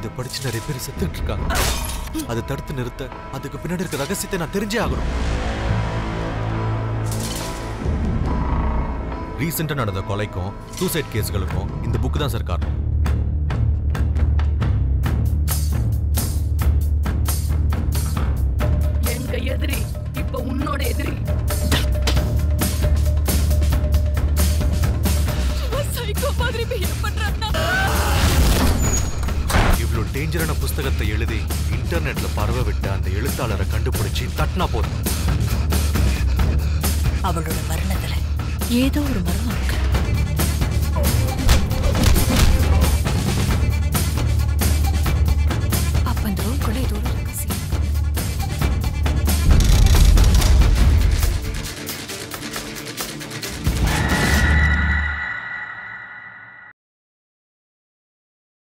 இதை படிச்சு நிறைய பேர் செத்துட்டு இருக்காங்க அதை தடுத்து நிறுத்த அதுக்கு பின்னாடி இருக்க ரகசியத்தை நான் தெரிஞ்சே ஆகணும். ரீசெண்டா நடந்த கொலைக்கும் சூசைட் கேஸ்களுக்கும் இந்த புக்கு தான் சார் காரணம். எதிரி இப்ப உன்னோட எதிரி. சைக்கோ மாதிரி பிஹேவ் பண்றான்னா இவ்வளோ டேஞ்சரான புஸ்தகத்தை எழுதி இன்டர்நெட்ல பரவ விட்ட அந்த எழுத்தாளரை கண்டுபிடிச்சு தட்டினா போதும். அவளோட மரணத்துல ஏதோ ஒரு மர்மம் இருக்கு.